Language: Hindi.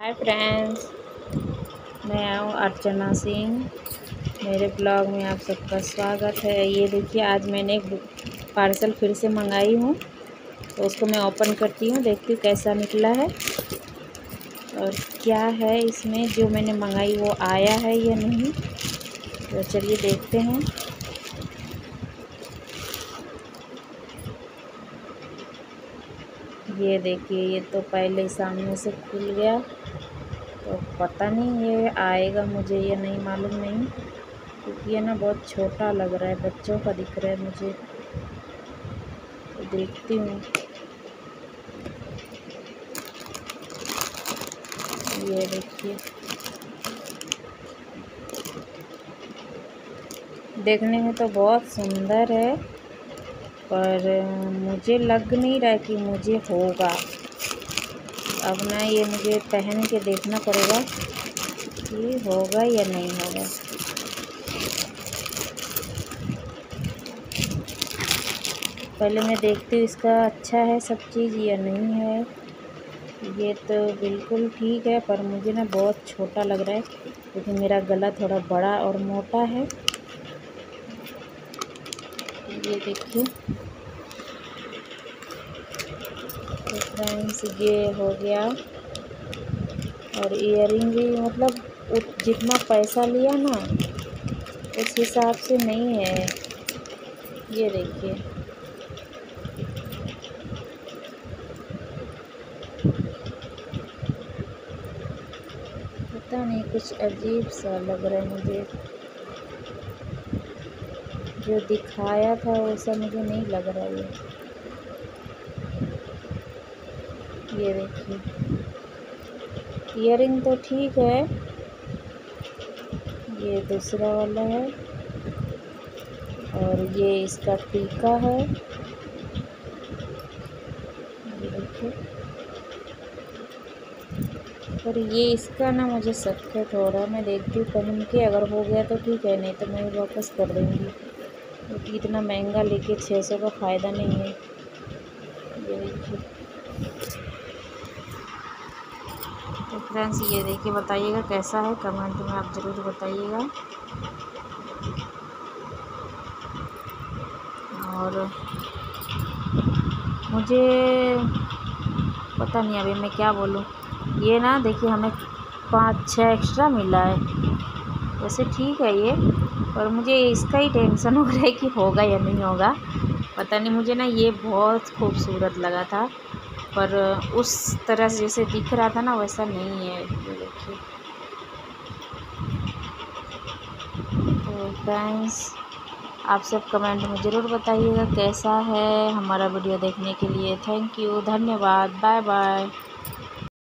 हाय फ्रेंड्स मैं आऊँ अर्चना सिंह। मेरे ब्लॉग में आप सबका स्वागत है। ये देखिए, आज मैंने एक पार्सल फिर से मंगाई हूँ। तो उसको मैं ओपन करती हूँ, देखती हूँ कैसा निकला है और क्या है इसमें, जो मैंने मंगाई वो आया है या नहीं। तो चलिए देखते हैं। ये देखिए, ये तो पहले सामने से खुल गया। तो पता नहीं ये आएगा मुझे ये नहीं मालूम नहीं, क्योंकि ये ना बहुत छोटा लग रहा है, बच्चों का दिख रहा है मुझे। तो देखती हूँ। ये देखिए। देखने में तो बहुत सुंदर है, पर मुझे लग नहीं रहा कि मुझे होगा। अब ना ये मुझे पहन के देखना पड़ेगा कि होगा या नहीं होगा। पहले मैं देखती हूँ इसका अच्छा है सब चीज़ या नहीं है। ये तो बिल्कुल ठीक है, पर मुझे ना बहुत छोटा लग रहा है, क्योंकि मेरा गला थोड़ा बड़ा और मोटा है। ये देखिए तो फ्रेंड्स, ये हो गया। और इयरिंग भी मतलब जितना पैसा लिया ना, उस हिसाब से नहीं है। ये देखिए। पता नहीं, कुछ अजीब सा लग रहा है मुझे। जो दिखाया था वैसा मुझे नहीं लग रहा है। ये देखिए। इयरिंग तो ठीक है। ये दूसरा वाला है। और ये इसका टीका है। देखिए। पर ये इसका ना मुझे रहा है। मैं देखती हूँ पहन के अगर हो गया तो ठीक है, नहीं तो मैं वापस कर दूँगी। क्योंकि तो इतना महँगा लेके छः सौ का फ़ायदा नहीं है। ये देखिए। फ्रेंड्स, ये देखिए, बताइएगा कैसा है कमेंट में आप ज़रूर बताइएगा। और मुझे पता नहीं अभी मैं क्या बोलूँ। ये ना देखिए, हमें पाँच छः एक्स्ट्रा मिला है। वैसे ठीक है ये, पर मुझे इसका ही टेंशन हो रहा है कि होगा या नहीं होगा। पता नहीं, मुझे ना ये बहुत खूबसूरत लगा था। पर उस तरह से जैसे दिख रहा था ना, वैसा नहीं है। ये देखिए। तो फ्रेंड्स आप सब कमेंट में ज़रूर बताइएगा कैसा है हमारा वीडियो देखने के लिए। थैंक यू धन्यवाद। Bye bye